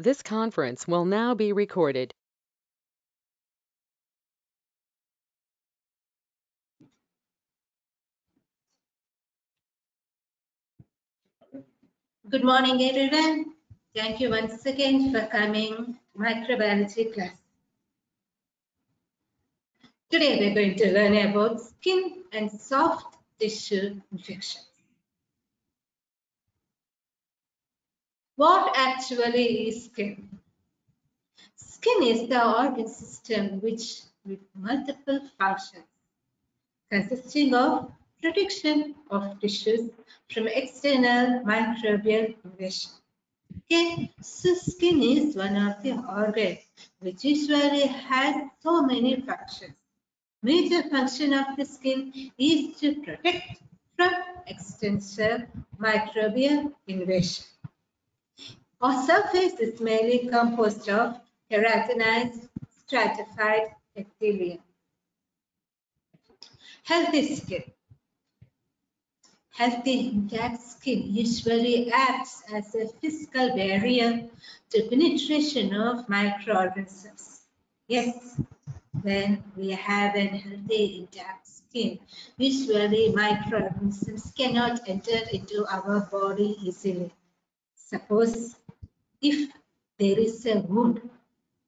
This conference will now be recorded. Good morning, everyone. Thank you once again for coming microbiology class. Today we're going to learn about skin and soft tissue infections. What actually is skin? Skin is the organ system which with multiple functions consisting of protection of tissues from external microbial invasion. Okay, so skin is one of the organs which usually has so many functions. Major function of the skin is to protect from external microbial invasion. Our surface is mainly composed of keratinized stratified epithelium. Healthy skin. Healthy intact skin usually acts as a physical barrier to penetration of microorganisms. Yes, when we have an healthy intact skin, usually microorganisms cannot enter into our body easily. Suppose if there is a wound,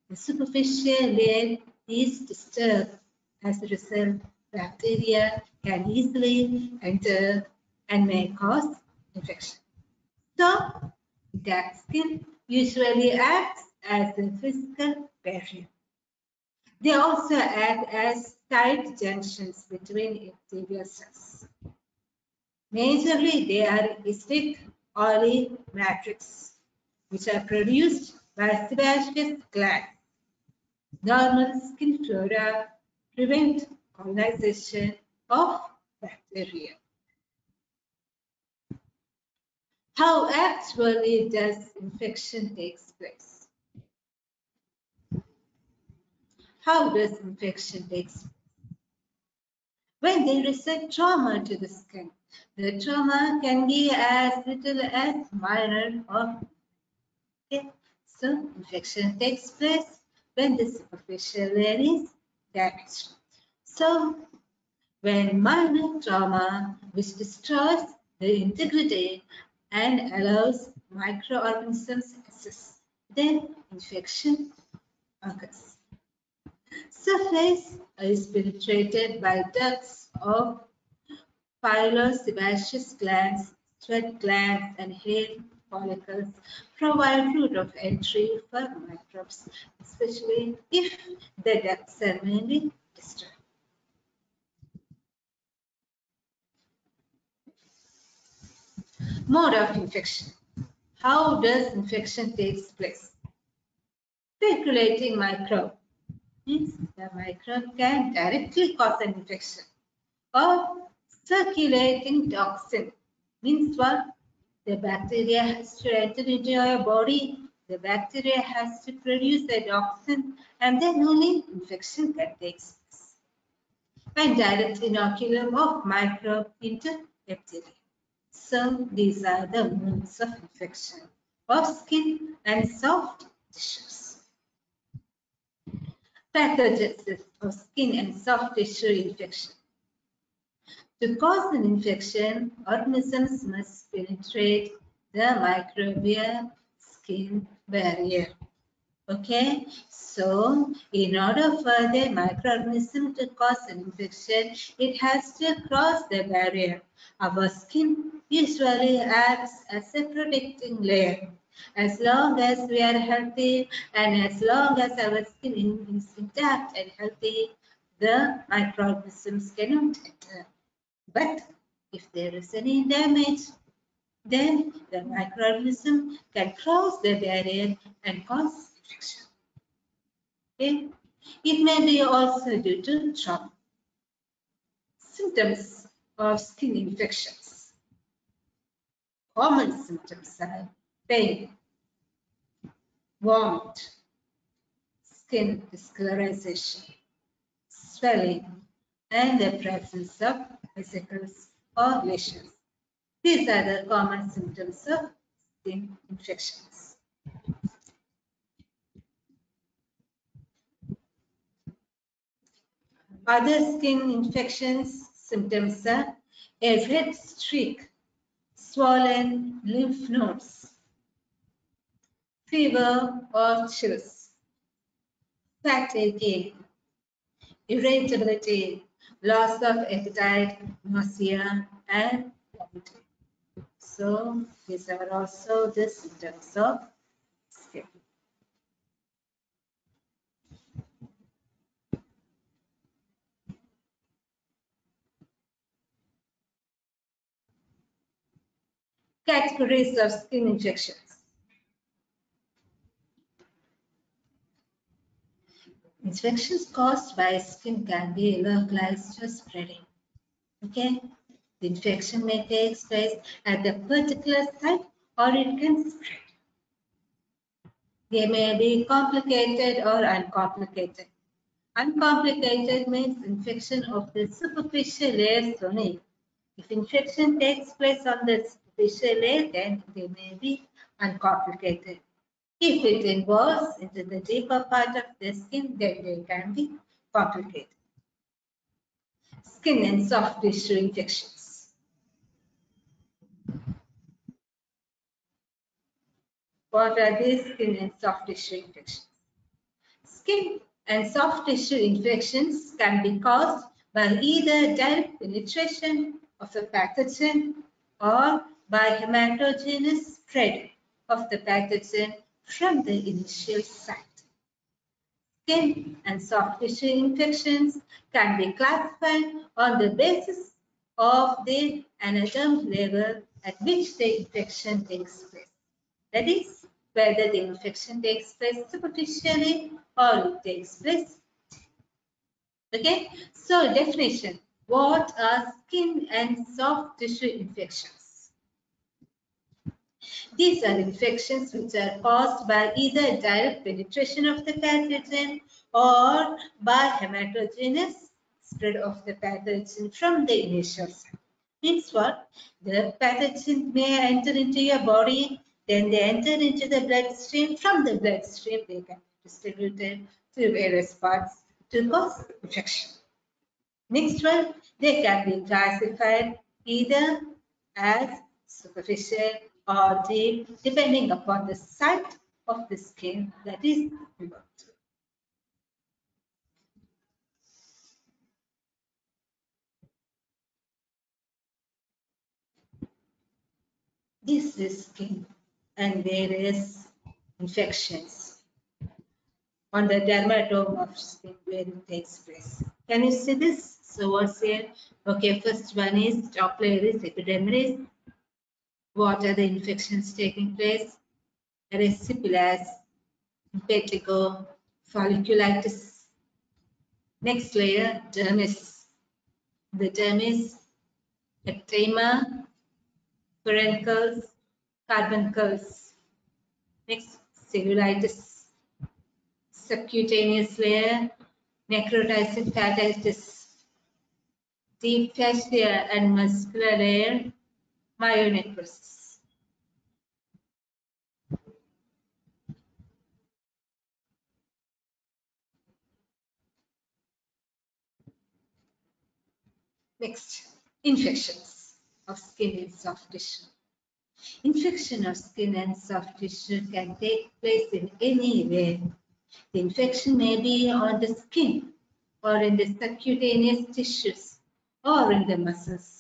the superficial layer is disturbed. As a result, bacteria can easily enter and may cause infection. So, that skin usually acts as a physical barrier. They also act as tight junctions between epithelial cells. Majorly, they are stick oily matrix, which are produced by sebaceous glands. Normal skin flora prevent colonization of bacteria. How actually does infection takes place? How does infection takes place? When there is a trauma to the skin, the trauma can be as little as minor or So infection takes place when the superficial layer is damaged. So when minor trauma which destroys the integrity and allows microorganisms access, then infection occurs. Surface is penetrated by ducts of pilosebaceous glands, sweat glands, and hair follicles provide route of entry for microbes, especially if the ducts are mainly disturbed. Mode of infection. How does infection takes place? Circulating microbe means the microbe can directly cause an infection or circulating toxin means what? The bacteria has to enter into your body, the bacteria has to produce the toxin and then only infection can take place. And direct inoculum of microbe into epithelium. So these are the modes of infection of skin and soft tissues. Pathogenesis of skin and soft tissue infection. To cause an infection, organisms must penetrate the microbial skin barrier. Okay, so in order for the microorganism to cause an infection, it has to cross the barrier. Our skin usually acts as a protecting layer. As long as we are healthy and as long as our skin is intact and healthy, the microorganisms cannot enter. But if there is any damage, then the microorganism can cross the barrier and cause infection. Okay? It may be also due to trauma. Symptoms of skin infections. Common symptoms are pain, vomit, skin discolorization, swelling, and the presence of vesicles, or lesions. These are the common symptoms of skin infections. Other skin infections symptoms are a red streak, swollen lymph nodes, fever or chills, fat aching, irritability, loss of appetite, nausea, and vomiting. So these are also the symptoms of skin. Categories of skin infections. Infections caused by skin can be localized or spreading. Okay, the infection may take place at the particular site or it can spread. They may be complicated or uncomplicated. Uncomplicated means infection of the superficial layers only. If infection takes place on the superficial layer, then they may be uncomplicated. If it involves into the deeper part of the skin, then they can be complicated. Skin and soft tissue infections. What are these skin and soft tissue infections? Skin and soft tissue infections can be caused by either direct penetration of a pathogen or by hematogenous spread of the pathogen from the initial site. Skin and soft tissue infections can be classified on the basis of the anatomic level at which the infection takes place. That is, whether the infection takes place superficially or it takes place. Okay, so definition. What are skin and soft tissue infections? These are infections which are caused by either direct penetration of the pathogen or by hematogenous spread of the pathogen from the initial site. Means what? The pathogen may enter into your body, then they enter into the bloodstream. From the bloodstream, they can be distributed to various parts to cause infection. Next one, they can be classified either as superficial or deep depending upon the site of the skin that is involved. This is skin and various infections on the dermatome of skin where it takes place. Can you see this? So what's here? Okay, first one is top layer is epidermis, what are the infections taking place? Erysipelas, impetigo, folliculitis. Next layer, dermis. The dermis, ecthyma, furuncles, carbuncles. Next, cellulitis. Subcutaneous layer, necrotizing fasciitis. Deep fascia and muscular layer, myonecrosis. Next, infections of skin and soft tissue. Infection of skin and soft tissue can take place in any way. The infection may be on the skin or in the subcutaneous tissues or in the muscles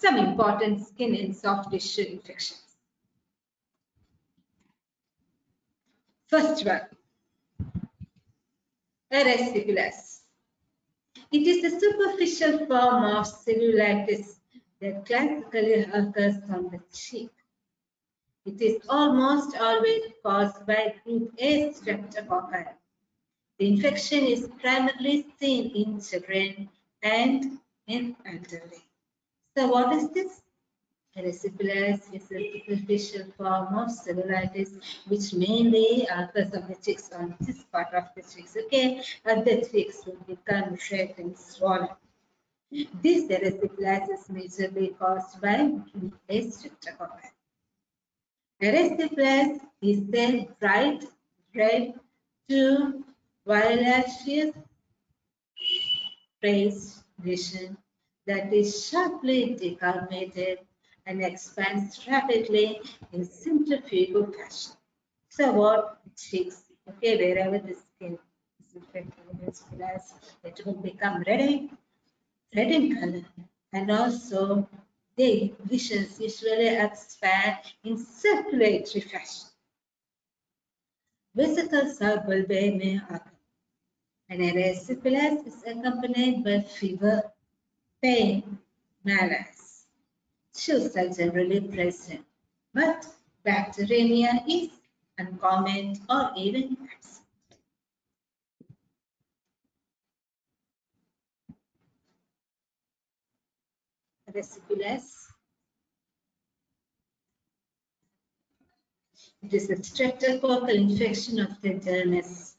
some important skin and soft tissue infections. First one, erysipelas. It is the superficial form of cellulitis that classically occurs on the cheek. It is almost always caused by group A streptococci. The infection is primarily seen in children and in elderly. So what is this? Erysipelas is a superficial form of cellulitis which mainly occurs on the cheeks, on this part of the cheeks, okay? And the cheeks will become red and swollen. This erysipelas is majorly caused by a streptococci. Erysipelas is a bright red to violaceous raised lesion that is sharply demarcated and expands rapidly in centrifugal fashion. So what cheeks, okay, wherever the skin is affected, it will become red, red in color and also the lesions usually expand in circulatory fashion. Vesicles are bulbae occur. An erysipelas is accompanied by fever, pain, malaise. Chills are generally present, but bacteremia is uncommon or even absent. Erysipelas It is a streptococcal infection of the dermis,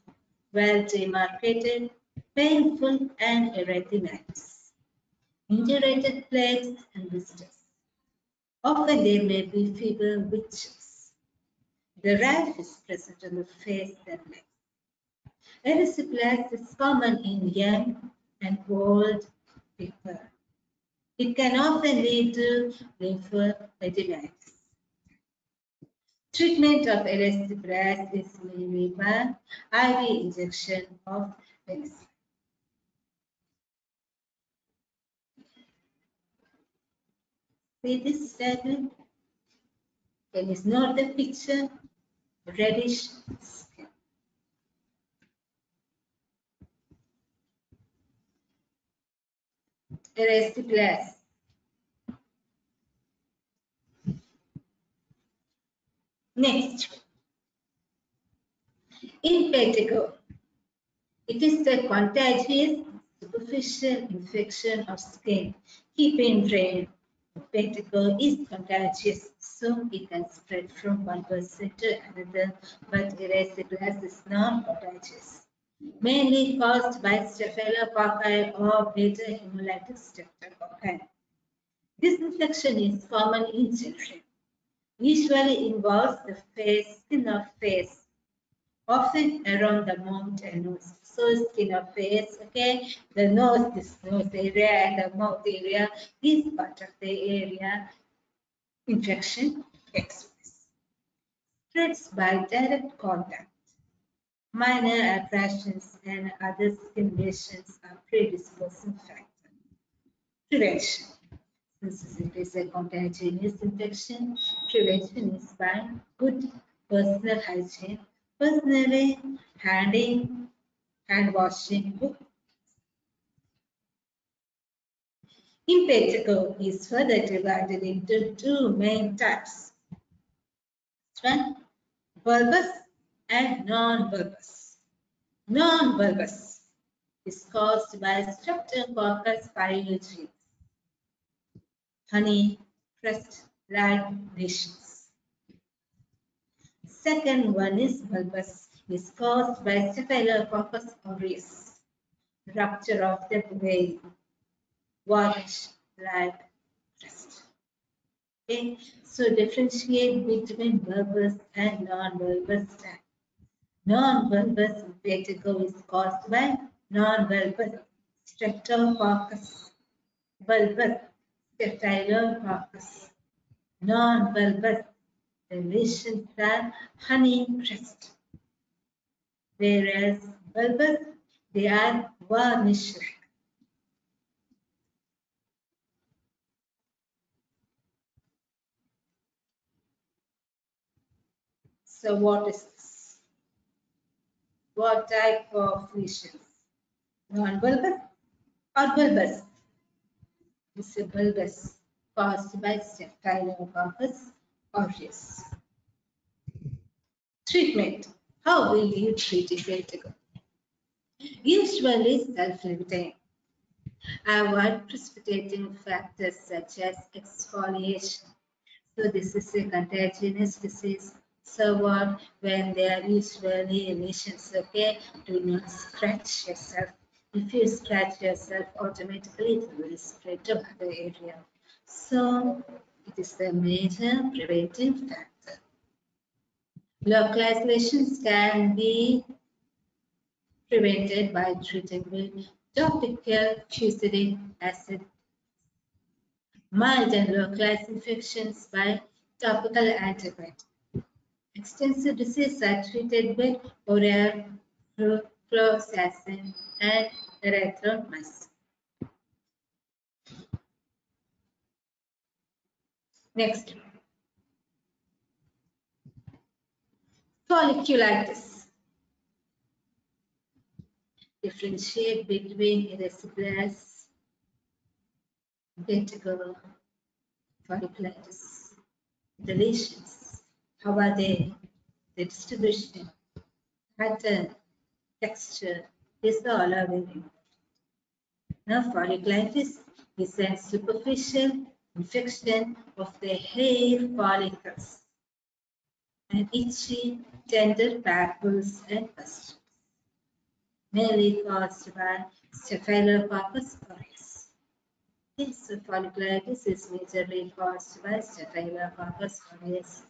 well demarcated, painful, and erythematous. Indurated plaques and blisters. Often there may be fever witches. The rash is present on the face and neck. Erysipelas is common in young and old people. It can often lead to lymphadenitis. Treatment of erysipelas is mainly by IV injection of penicillin. See this? Can you note the picture? Reddish skin. Erysipelas Next, in impetigo. It is a contagious superficial infection of skin. Keep in brain, impetigo is contagious, so it can spread from one person to another, but erysipelas is non-contagious. Mainly caused by staphylococci or beta hemolytic streptococci. This infection is common in children usually involves the face, skin of face, often around the mouth and nose. Skin of face, okay, the nose, this nose area and the mouth area is part of the area infection express. Spreads by direct contact. Minor abrasions and other skin lesions are predisposing factors Prevention. Since it is a contagious infection, prevention is by good personal hygiene, personally handing, hand washing. Impetigo is further divided into two main types. One, bulbous and non-bulbous. Non-bulbous is caused by Streptococcus pyogenes honey, crust, like lesions. Second one is bulbous, is caused by Staphylococcus aureus, rupture of the vein, watch like crust. Okay, so differentiate between bulbous and non-bulbous type. Non-bulbous vertigo is caused by non-bulbous streptococcus. Bulbous Staphylococcus, non-bulbous lesions are honey crust, whereas bulbous they are varnish. So what is this? What type of lesions? Non-bulbous or bulbous? bulbous caused by Staphylococcus aureus. Treatment. How will you treat impetigo? Usually self-limiting. Avoid precipitating factors such as exfoliation. So this is a contagious disease. So what? When there are usually lesions, okay, do not scratch yourself if you scratch yourself, automatically it will spread to other area. So it is the major preventive factor. Localizations can be prevented by treating with topical fusidic acid, mild and localized infections by topical antibiotic. Extensive diseases are treated with oral flucloxacin and erythromycin. Next. Folliculitis. Differentiate between erysipelas, vertigo, folliculitis, deletions. How are they? The distribution, pattern, texture, are all are very important. Now, folliculitis is a superficial infection of the hair follicles and itchy, tender papules and pustules, mainly caused by Staphylococcus aureus. This folliculitis is majorly caused by Staphylococcus aureus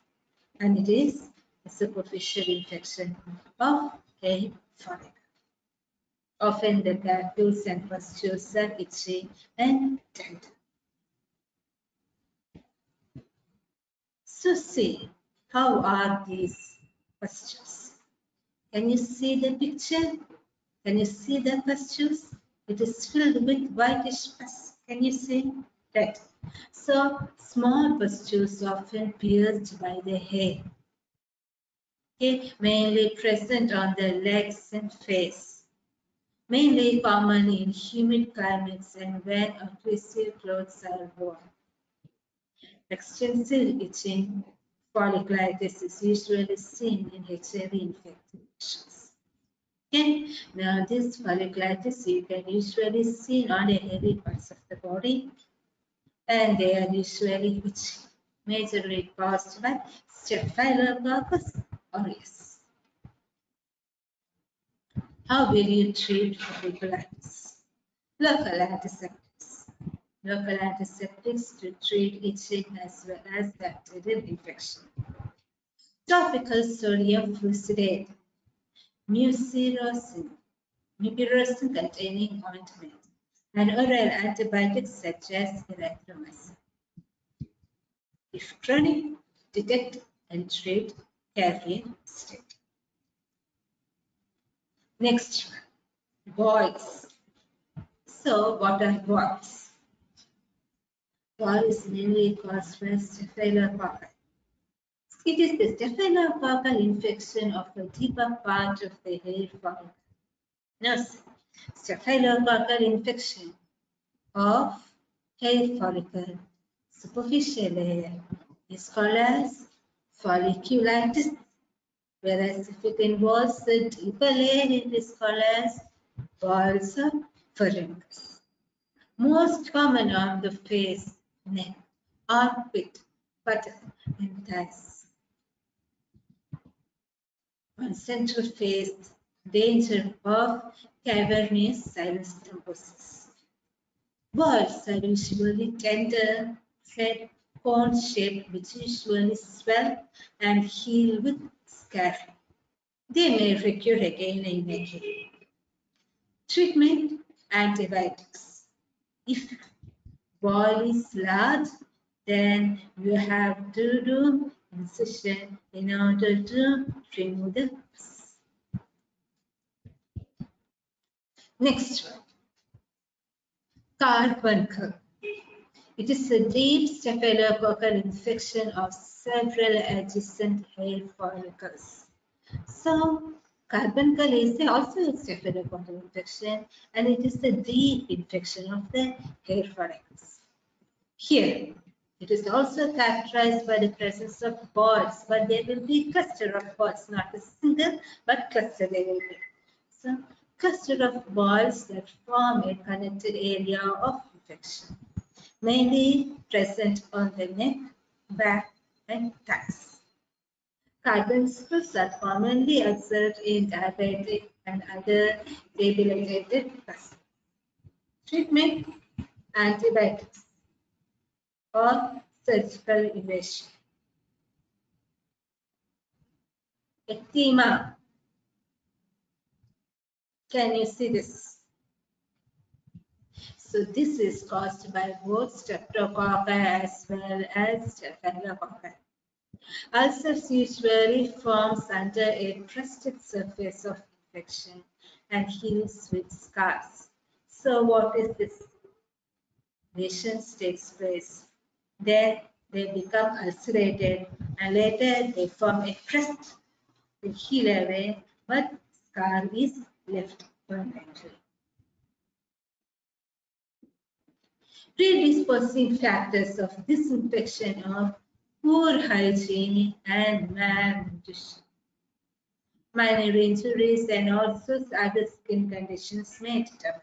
and it is a superficial infection of hair follicle. Often the papules and pustules are itchy and tender. So see, how are these pustules? Can you see the picture? Can you see the pustules? It is filled with whitish pus. Can you see? Right. So small pustules often pierced by the hair. Okay, mainly present on the legs and face. Mainly common in humid climates and when aggressive clothes are worn. Extensive itching folliculitis is usually seen in HIV infections. Okay, now this folliculitis you can usually see on the hairy parts of the body and they are usually itchy, majorly caused by Staphylococcus aureus. How will you treat folliculitis? Local antiseptic local antiseptics to treat itching as well as bacterial infection. Topical sodium fusidate, mupirocin, mupirocin containing ointment, and oral antibiotics such as erythromycin. If chronic, detect and treat carefully state. Next one, boils. So what are boils? Is mainly caused by staphylococcal. It is the staphylococcal infection of the deeper part of the hair follicle. Now, staphylococcal infection of hair follicle superficial layer is called as folliculitis, whereas if it involves the deeper layer, it is called as boils of furunculus. Most common on the face neck, armpit, buttock, and thighs. On central face, danger of cavernous sinus thrombosis. Balls are usually tender, flat, cone shaped, which usually swell and heal with scarring. They may recur again and again. Treatment antibiotics. If ball is large, then you have to do incision in order to remove the pus. Next one, carbuncle. It is a deep staphylococcal infection of several adjacent hair follicles. So, carbuncle is also a staphylococcal infection and it is a deep infection of the hair follicles. Here, it is also characterized by the presence of balls, but there will be cluster of balls, not a single, but cluster they will be. So, cluster of balls that form a connected area of infection, mainly present on the neck, back, and thighs. Carbuncles are commonly observed in diabetic and other debilitated persons. Treatment, antibiotics or surgical invasion. Ecthyma. Can you see this? So this is caused by both streptococci as well as staphylococci. Ulcers usually forms under a crusted surface of infection and heals with scars. So what is this? Lesions takes place. Then they become ulcerated and later they form a crust. They heal away, but scar is left permanently. Predisposing factors of this infection are poor hygiene and malnutrition. Minor injuries and also other skin conditions may determine.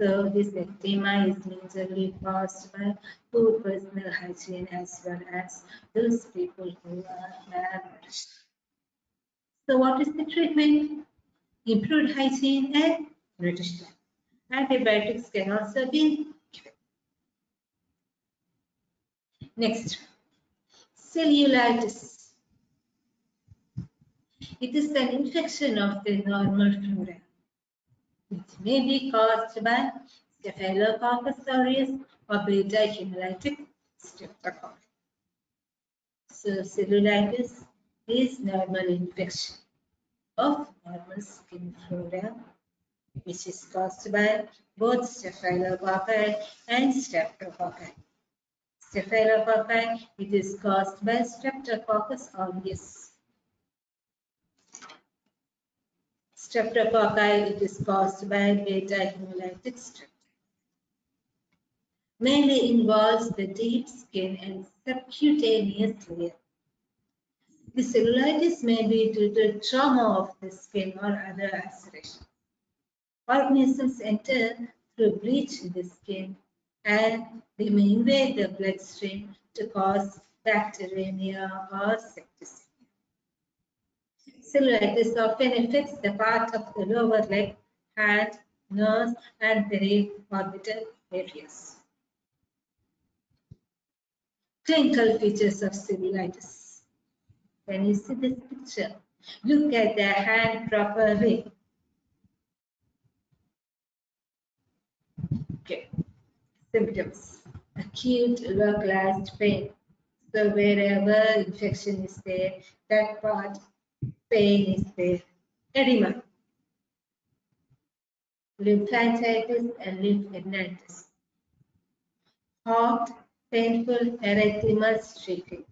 So this ecthyma is majorly caused by poor personal hygiene as well as those people who are malnourished. So what is the treatment? Improved hygiene and nutrition. Antibiotics can also be given. Next, cellulitis. It is an infection of the normal flora which may be caused by Staphylococcus aureus or beta hemolytic streptococcus. So cellulitis is normal infection of normal skin flora which is caused by both staphylococci and streptococci. Staphylococci, it is caused by Streptococcus aureus. Streptococci, it is caused by beta hemolytic strep. Mainly involves the deep skin and subcutaneous layer. The cellulitis may be due to trauma of the skin or other ulceration. Organisms enter through breach in the skin and they may invade the bloodstream to cause bacteremia or septicemia. Cellulitis often affects the part of the lower leg, hand, nose, and periorbital areas. Clinical features of cellulitis. When you see this picture, look at the hand properly. Okay. Symptoms. Acute localized pain. So wherever infection is there, that part pain is there. Edema, lymphangitis and lymphadenitis. Hot, painful erythema streaking,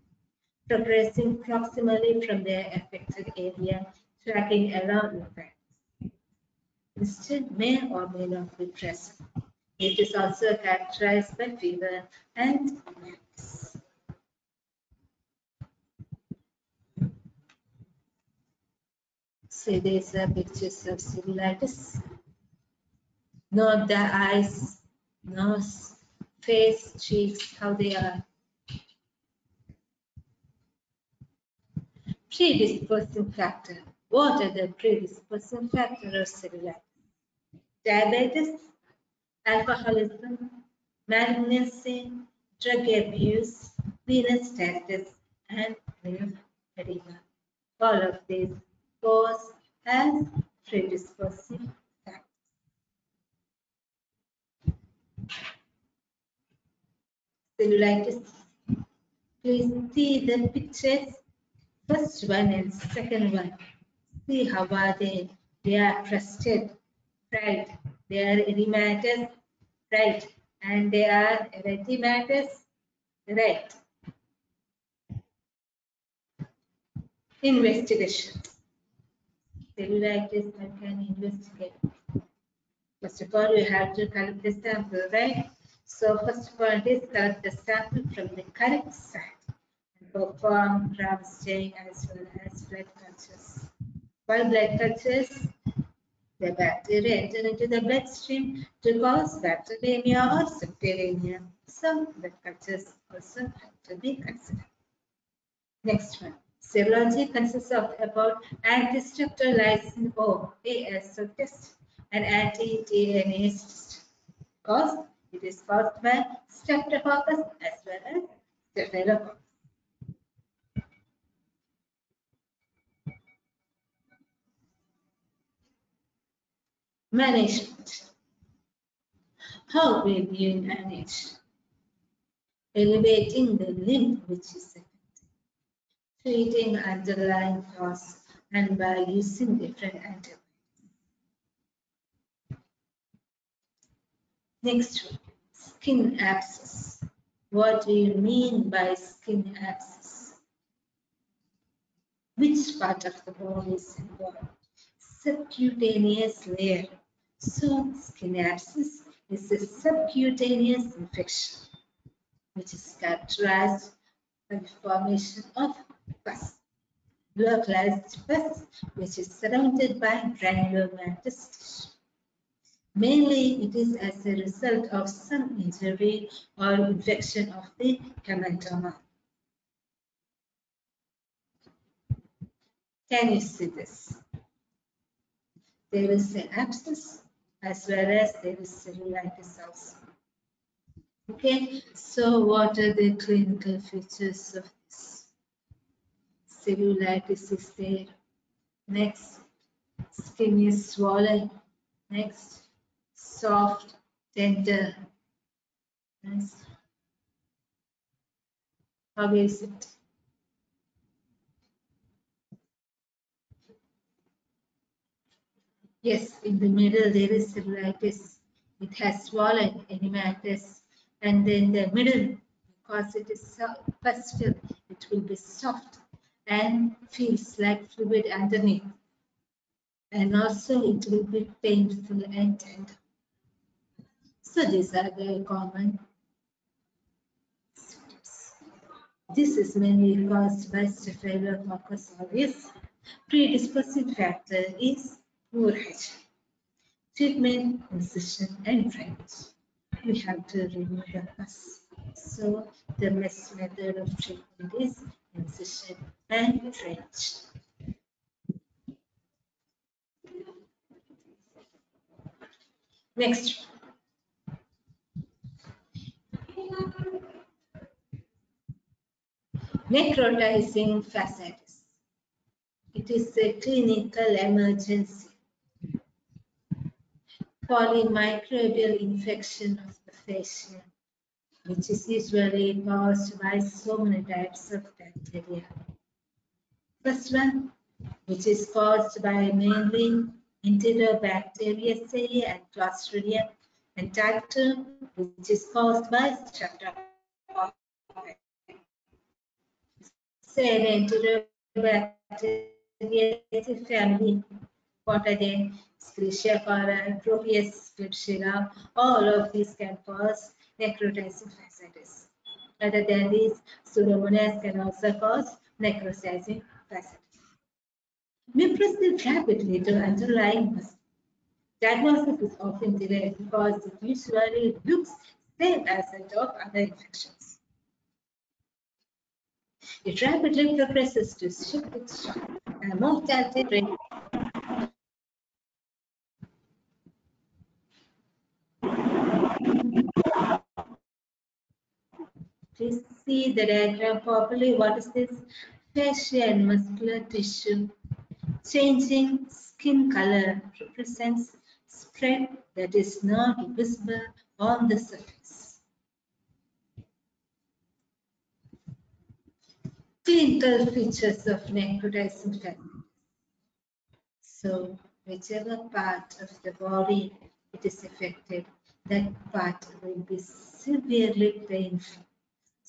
progressing proximally from the affected area, tracking the facts. This may or may not be present. It is also characterized by fever and madness. See these are pictures of cellulitis. Note the eyes, nose, face, cheeks, how they are. Predisposing factor. What are the predisposing factors of cellulitis? Diabetes, alcoholism, malignancy, drug abuse, venous stasis, and lymphedema. All of these cause as predisposing factors. Cellulitis. Please see the pictures, first one and second one. See how are they? They are crusted, right? They are edematous, right? And they are erythematous, right? Investigation cellulitis I can investigate. First of all, you have to collect the sample, right? So first point is collect the sample from the correct site and perform gram staining as well as blood cultures. While blood cultures, the bacteria enter into the bloodstream to cause bacteremia or septicemia. So blood cultures also have to be considered. Next one. Serology consists of about anti-streptolysin O, ASO test, and anti-DNA test. Because it is caused by streptococcus as well as staphylococcus. Management. How will you manage? Elevating the limb which is affected, treating underlying cause and by using different antibiotics. Next one, skin abscess. What do you mean by skin abscess? Which part of the body is involved? Subcutaneous layer. So skin abscess is a subcutaneous infection which is characterized by the formation of pus, localized pus, which is surrounded by granulomatous tissue. Mainly, it is as a result of some injury or infection of the hematoma. Can you see this? There is an abscess as well as there is cellulitis also. Okay, so what are the clinical features of this? Cellulitis is there. Next, skin is swollen. Next, soft, tender. Next, how is it? Yes, in the middle there is cellulitis. It has swollen edematous and then the middle because it is so pastel it will be soft and feels like fluid underneath and also it will be painful and tender so these are very common this is mainly caused by Staphylococcus aureus. Predisposing factor is poor. Treatment, incision, and drainage we have to remove the pus. So the best method of treatment is incision and trench. Next. Necrotizing fasciitis. It is a clinical emergency polymicrobial infection of the fascia, which is usually caused by so many types of bacteria. First one, which is caused by mainly Enterobacteriaceae and Clostridium, and type 2, which is caused by Streptococcus. Say family, what are they? Coli, Proteus klebsiella, all of these can cause necrotizing fasciitis. Other than these, Pseudomonas can also cause necrotizing fasciitis. We proceed rapidly to underlying muscle. Diagnosis is often delayed because it usually looks same as that of other infections. It rapidly progresses to septic shock and mortality rate Please see the diagram properly. What is this? Fascia and muscular tissue. Changing skin color represents spread that is not visible on the surface. Clinical features of necrotizing fascia. So, whichever part of the body it is affected, that part will be severely painful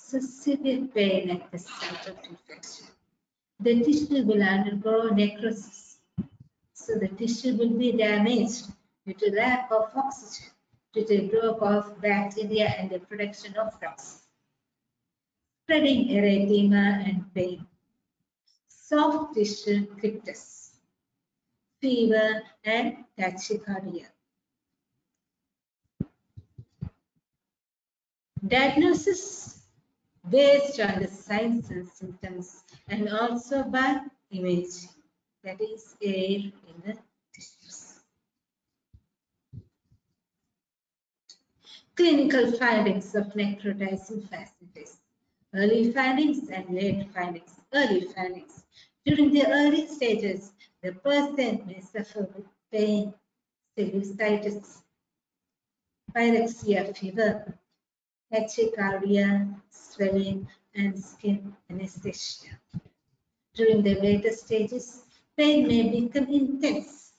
so severe pain at the site of infection. The tissue will undergo necrosis. So the tissue will be damaged due to lack of oxygen, due to growth of bacteria and the production of drugs. Spreading erythema and pain. Soft tissue crepitus. Fever and tachycardia. Diagnosis based on the signs and symptoms and also by imaging, that is air in the tissues. Clinical findings of necrotizing fasciitis. Early findings and late findings. Early findings. During the early stages, the person may suffer with pain, cellulitis, pyrexia fever, tachycardia, swelling, and skin anesthesia. During the later stages, pain may become intense.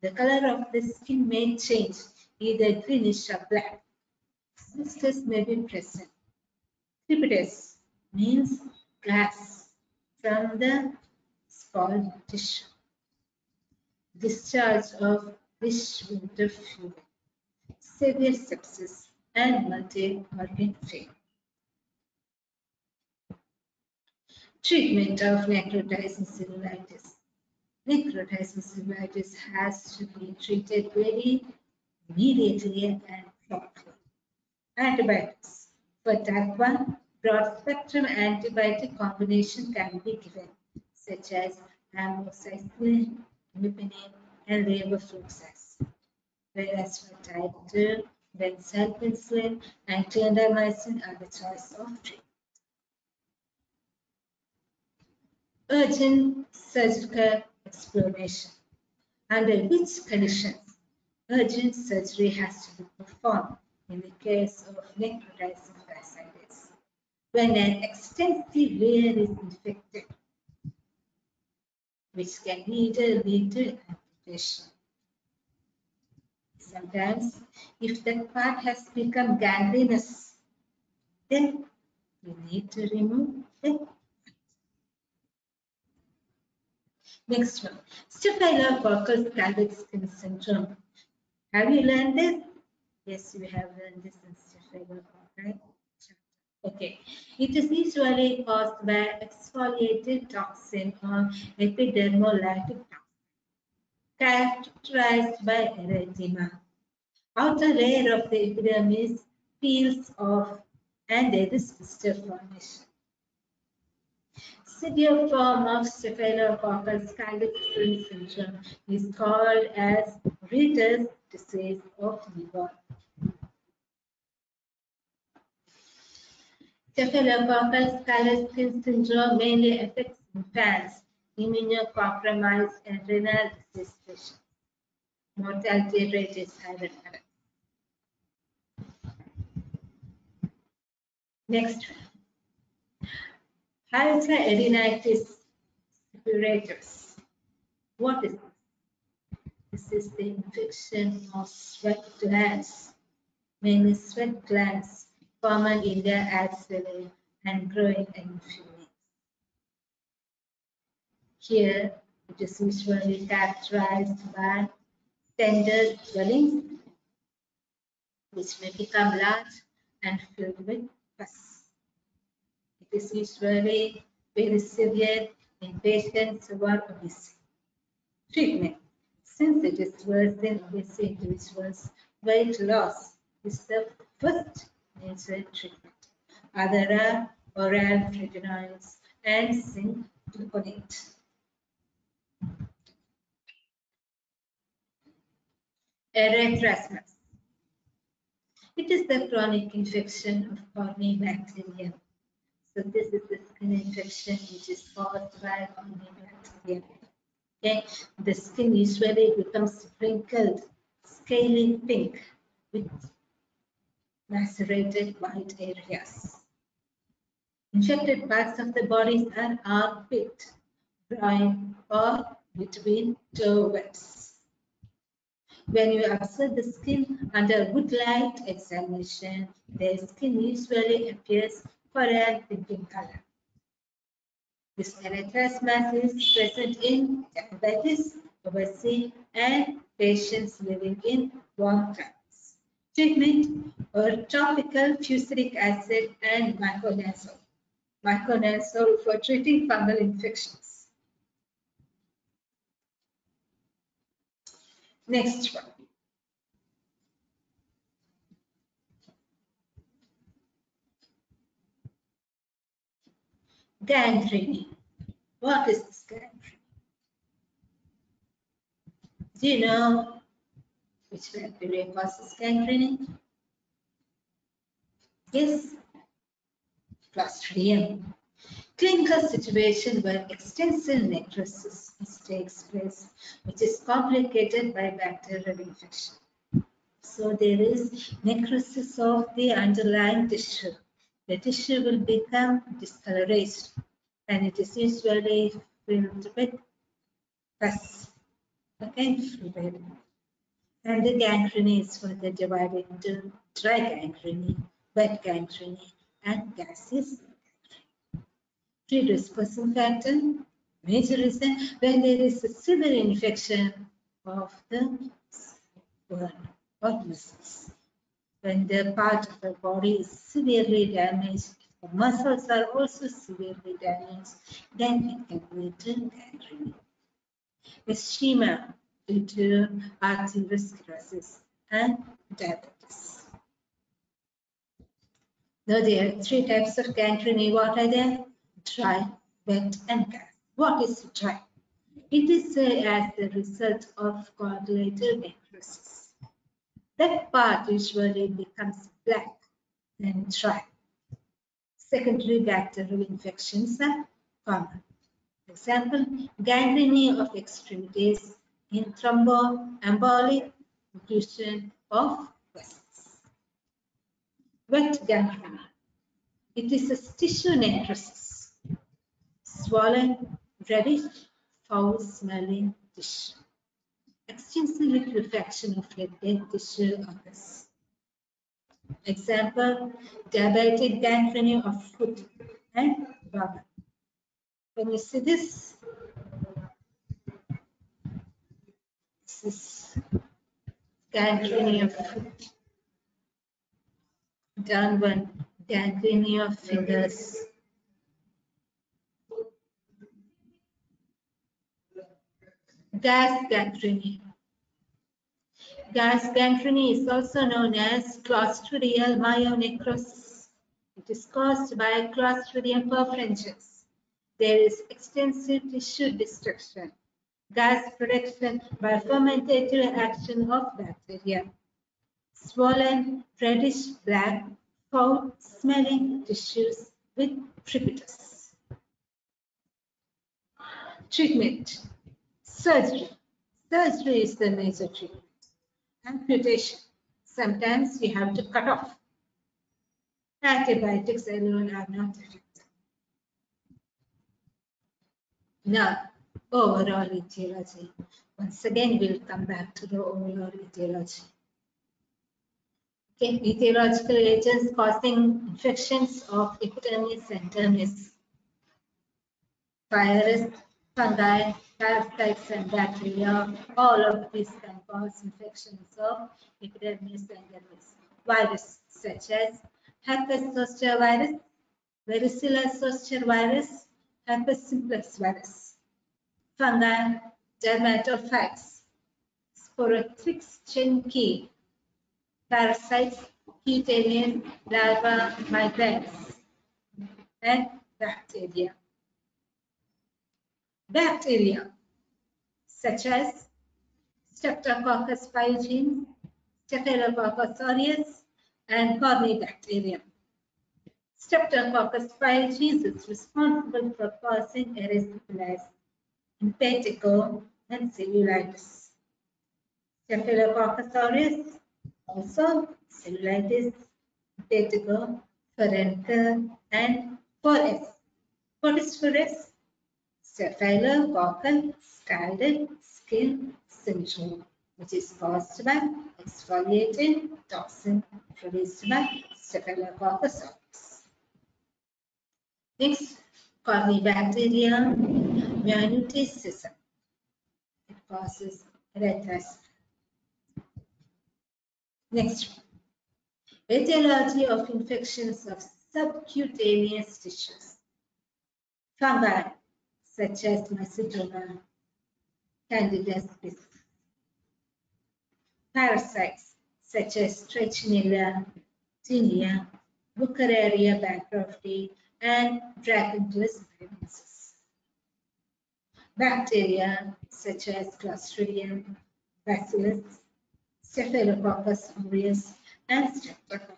The color of the skin may change, either greenish or black. Blisters may be present. Crepitus means gas from the scald tissue. Discharge of rich winter fever, severe sepsis, and multi-organ. Treatment of necrotizing cellulitis. Necrotizing cellulitis has to be treated very immediately and promptly. Antibiotics. For type 1, broad spectrum antibiotic combination can be given, such as amoxicillin, imipenem, and levofloxacin. Whereas for type 2, benzylpenicillin and clindamycin are the choice of treatment. urgent surgical exploration. Under which conditions urgent surgery has to be performed in the case of necrotizing fasciitis? When an extensive layer is infected, which can either lead to amputation. Sometimes, if that part has become gangrenous, then you need to remove the Next one, Staphylococcus scalded skin syndrome. Have you learned this? Yes, you have learned this in. Okay, it is usually caused by exfoliated toxin or epidermolytic toxin, characterized by erythema. Outer layer of the epidermis peels off and there is blister formation severe form of Staphylococcus scalded skin syndrome is called as Ritter's disease of liver. Staphylococcus scalded skin syndrome mainly affects infants, immunocompromised, and renal disease patients. Mortality rate is higher. Next one. Hidradenitis suppurativa. What is this? This is the infection of sweat glands, mainly sweat glands, common in the axilla and growing in females. Here, it is usually characterized by tender swellings, which may become large and filled with pus. It is usually very, severe in patients who are obese. Treatment. Since it is worse in obese individuals, weight loss is the first major treatment. Other are oral retinoids and zinc gluconate. Erythrasma. It is the chronic infection of Corynebacterium so this is the skin infection which is caused by bacteria. Okay, the skin usually becomes sprinkled, scaly pink with macerated white areas. Infected parts of the body are armpit, groin, or between toe webs. When you observe the skin under Wood's light examination, the skin usually appears for thinking color. This erythrasma is present in diabetes, obesity, and patients living in warm climates. Treatment or topical fusidic acid and miconazole. Miconazole for treating fungal infections. Next one. gangrene. What is this gangrene? Do you know which bacteria causes gangrene? Yes, Clostridium. Clinical situation where extensive necrosis takes place, which is complicated by bacterial infection. So there is necrosis of the underlying tissue. The tissue will become discolorized and it is usually filled with pus. Okay, fluid. And the gangrene is further divided into dry gangrene, wet gangrene, and gaseous gangrene. Predisposing factor, major reason when there is a severe infection of the burn or muscles. When the part of the body is severely damaged, the muscles are also severely damaged, then it can lead to gangrene. Ischemia due to arteriosclerosis and diabetes. Now there are three types of gangrene. What are they? Dry, wet, and gas. What is dry? It is uh, as the result of coagulated necrosis. That part usually becomes black and dry. Secondary bacterial infections are common. Example, gangrene of extremities in thromboembolic occlusion of vessels. Wet gangrene. It is a tissue necrosis, swollen, reddish, foul-smelling tissue. Extensive liquefaction of dead tissue occurs. Example, diabetic gangrene of foot and bowel. When you see this, this is gangrene of foot. Down one, gangrene of fingers. Gas gangrene. Gas gangrene is also known as clostridial myonecrosis. It is caused by Clostridium perfringens. There is extensive tissue destruction, gas production by fermentative action of bacteria, swollen reddish black foul smelling tissues with crepitus. Treatment. Surgery. Surgery is the major treatment. Amputation. Sometimes you have to cut off. Antibiotics alone are not effective. Now, overall etiology. Once again, we'll come back to the overall etiology. Okay, etiological agents causing infections of epidermis and dermis. Virus, fungi, parasites and bacteria, all of these can cause infections of epidermis and dermis. Virus such as herpes zoster virus, varicella zoster virus, herpes simplex virus, fungi, dermatophytes, sporothrix schenckii, parasites, cutaneous larva migrans, and bacteria. Bacteria such as Streptococcus pyogenes, Staphylococcus aureus, and Corynebacterium. Streptococcus pyogenes is responsible for causing erysipelas, impetigo, and cellulitis. Staphylococcus aureus also cellulitis, impetigo, furuncle, and 4S. What is 4S? Staphylococcal scalded skin syndrome, which is caused by exfoliating toxin produced by Staphylococcus aureus. Next, Corynebacterium minutissimum. It causes redness. Next, etiology of infections of subcutaneous tissues. Fungi such as Mycetoma, Candida species. Parasites such as Trichinella, Tinea, Wuchereria bancrofti, and Dracunculus medinensis. Bacteria such as Clostridium, Bacillus, Staphylococcus aureus, and Streptococcus.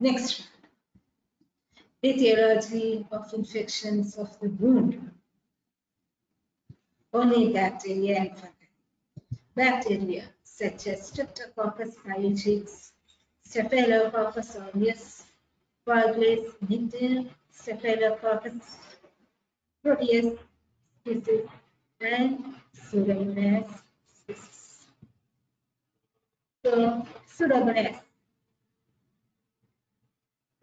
Next, etiology of infections of the wound. Only bacteria and fungi. bacteria such as Streptococcus pyogenes, Staphylococcus aureus, niger, Staphylococcus proteus species, and Pseudomonas species. So, Pseudomonas.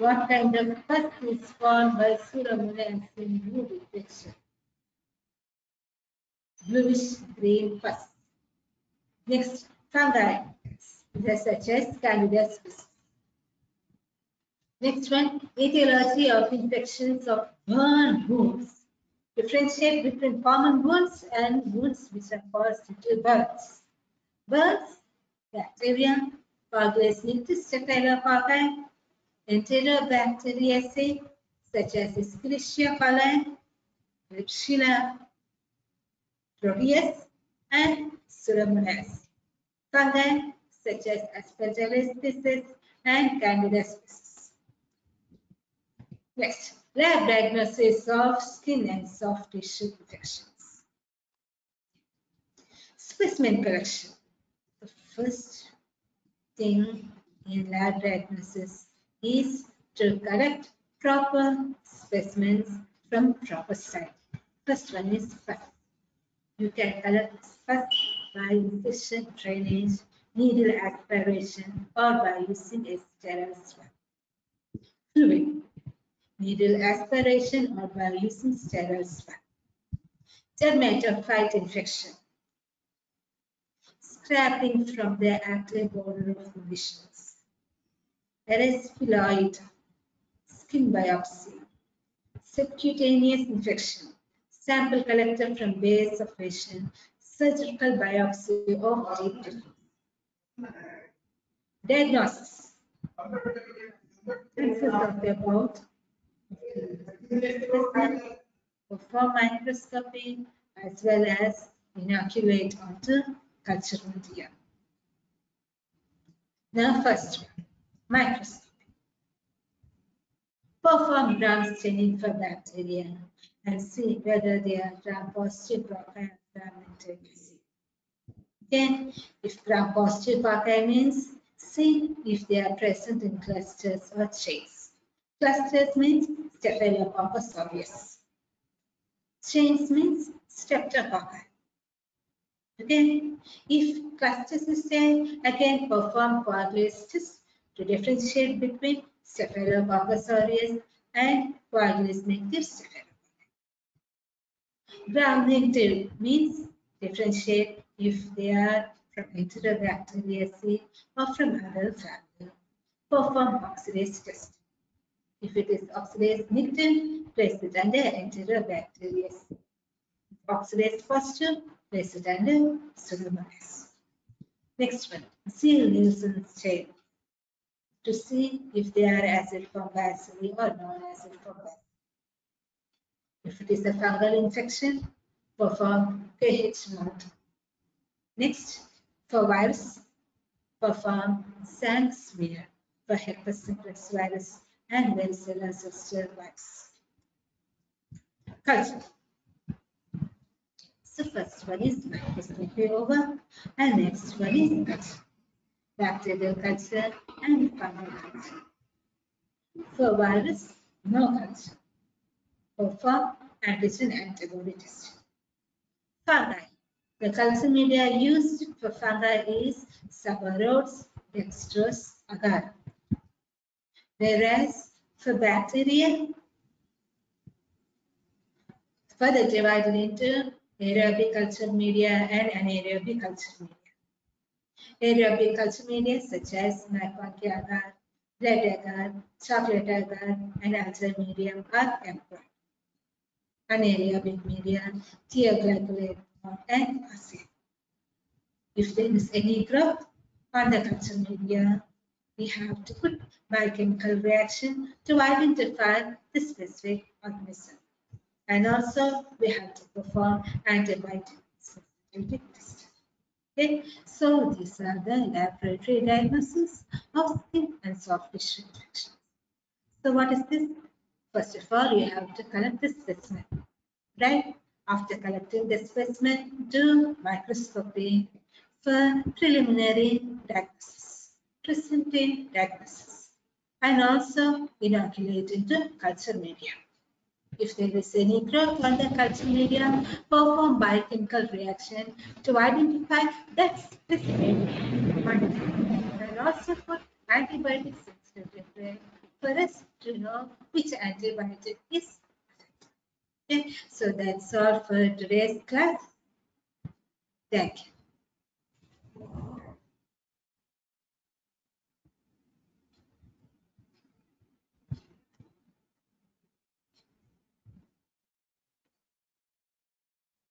What kind of pus is formed by Pseudomonas in blue detection? Bluish green pus. Next, fungi, such as Candida species. Next one, etiology of infections of burn wounds. Differentiate between common wounds and wounds which are caused due to burns. Burns, bacteria, Coagulase negative staphylococci, Enterobacteriaceae such as Escherichia coli, Klebsiella proteus, and Pseudomonas. Fungi such as Aspergillus species and Candida species. Next, lab diagnosis of skin and soft tissue infections. Specimen collection. The first thing in lab diagnosis is to collect proper specimens from proper site. First one is first. You can collect first by incision drainage, needle aspiration, or by using a sterile swab. Fluid, needle aspiration, or by using sterile swab. Dermatophyte infection, scraping from the active border of lesions. Erythroid, skin biopsy, subcutaneous infection, sample collected from base of lesion, surgical biopsy of deep tissue. Diagnosis. Consists of about perform microscopy as well as inoculate onto culture media. Now first one, microscopy. Perform gram staining for bacteria and see whether they are gram positive or gram negative. Then, if gram positive bacteria means see if they are present in clusters or chains. Clusters means Staphylococcus aureus. Chains means Streptococci. Okay, if clusters is there, again perform coagulase test to differentiate between Staphylococcus aureus and coagulase negative Staphylococci. Gram negative means differentiate if they are from Enterobacteriaceae or from other family. Perform oxidase test. If it is oxidase negative, place it under Enterobacteriaceae. Oxidase positive, place it under Pseudomonas. Next one, Ziehl-Neelsen's stain to see if they are acid bacilli or non-acid form. If it is a fungal infection, perform KOH mount. Next, for virus, perform Tzanck smear for herpes simplex virus and varicella zoster virus. Culture. So first one is microscopy over and next one is culture. Bacterial culture and fungal culture. For virus, no culture. For Perform antigen antibody testing. Fungi. The culture media used for fungi is Sabouraud's dextrose agar. Whereas for bacteria, further divided into aerobic culture media and anaerobic culture media. Aerobic culture media such as MacConkey agar, blood agar, chocolate agar, and other medium are employed. Anaerobic media, thioglycolate and acid. If there is any growth on the culture media, we have to put biochemical reaction to identify the specific organism. And also we have to perform antibiotic sensitivity. So these are the laboratory diagnosis of skin and soft tissue infections. So what is this? First of all, you have to collect the specimen, right? After collecting the specimen, do microscopy, for preliminary diagnosis, presenting diagnosis, and also inoculate into culture media. If there is any growth on the culture media, perform biochemical reaction to identify that specific quantity and also put antibiotic sensitivity for us to know which antibiotic is Okay, so that's all for today's class. Thank you.